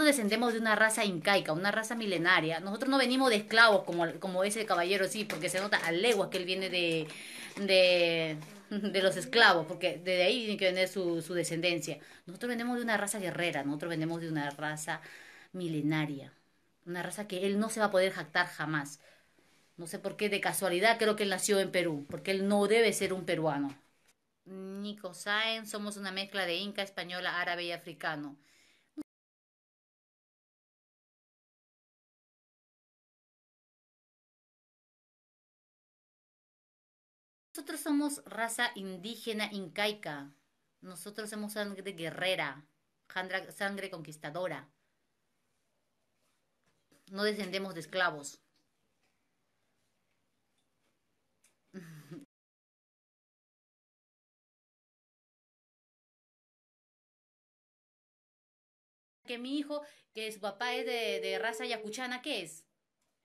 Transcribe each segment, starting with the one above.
nosotros descendemos de una raza incaica, una raza milenaria. Nosotros no venimos de esclavos como, como ese caballero, sí, porque se nota a leguas que él viene de, de, los esclavos, porque de ahí tiene que venir su, su descendencia. Nosotros venimos de una raza guerrera, nosotros venimos de una raza milenaria. Una raza que él no se va a poder jactar jamás. No sé por qué, de casualidad creo que él nació en Perú, porque él no debe ser un peruano. Nico Sáenz, somos una mezcla de inca, española, árabe y africano. Nosotros somos raza indígena incaica. Nosotros somos sangre guerrera, sangre conquistadora. No descendemos de esclavos. que mi hijo, que su papá es de, raza yacuchana, ¿qué es?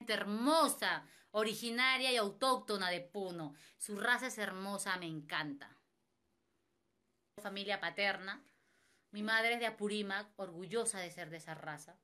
Hermosa, originaria y autóctona de Puno. Su raza es hermosa, me encanta. Familia paterna. Mi madre es de Apurímac, orgullosa de ser de esa raza.